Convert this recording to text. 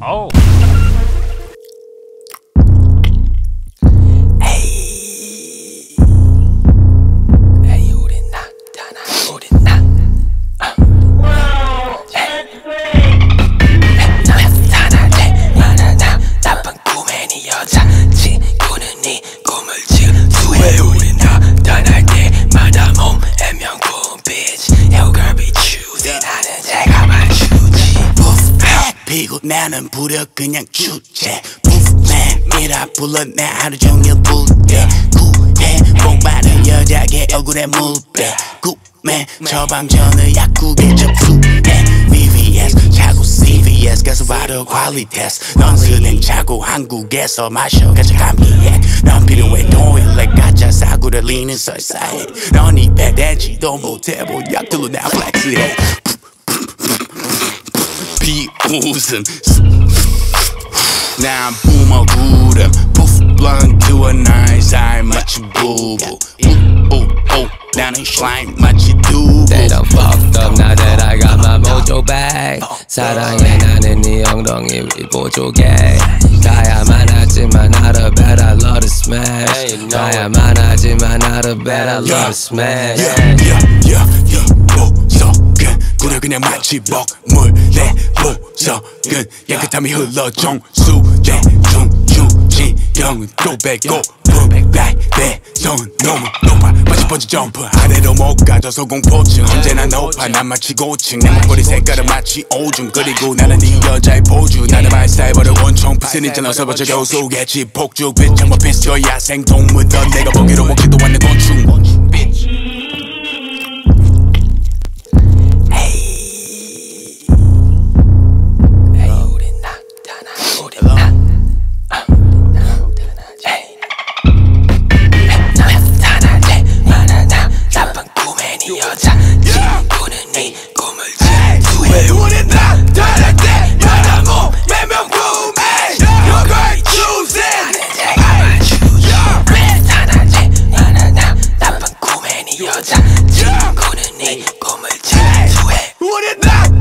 아우. 에이. 에이 우린 낙잖아. 우린 낙. 나쁜 꿈에 니 여자 친구는 니 피고 나는 부려 그냥 주제 부맨 미라 불러 내 하루 종일 불대 구해 복 많은 여자게 얼굴에 물배 구맨 처방전을 약국에 접수해 VVS 차고 CVS 가서 받아 퀄리 테스트 넌 은행 차고 한국에서 마셔 가져 감기에 넌 필요해 도일래 가짜 사고를 리는 설사해 넌이 배대지도 못해 보약들로 나 플렉스해 비웃음 난 뿜어 구름 Poof blunt to a nice eye 마치 부부 오오오 나는 slime 마치 두부 They done fucked up now that I got my mojo back 사랑해 나는 네 엉덩이 위 보조개 가야만 하지만 not a bad I love to smash 가야만 하지만 not a bad I love to smash 야야야 보석은 구려 그냥 마치 먹물 내 보 석은 깨끗함이 흘러 정수에 중주진영은 또 배고 붐백 배선 너무 높아. 마치 번지 점프 아래로 못 가져서 공포증. 언제나 높아 난 마치 고층. 내 목걸이 색깔은 마치 오줌. 그리고 나는 네 여자의 보주. 나는 말살버려 원총. 피스니까 너 서버져 겨우 속겠지 폭죽. 빛은 뭐 피스토 야생동물 넌 내가 보기로 먹지도 않는 곤충 여자 친구는 네 꿈을 질투해. 우린 나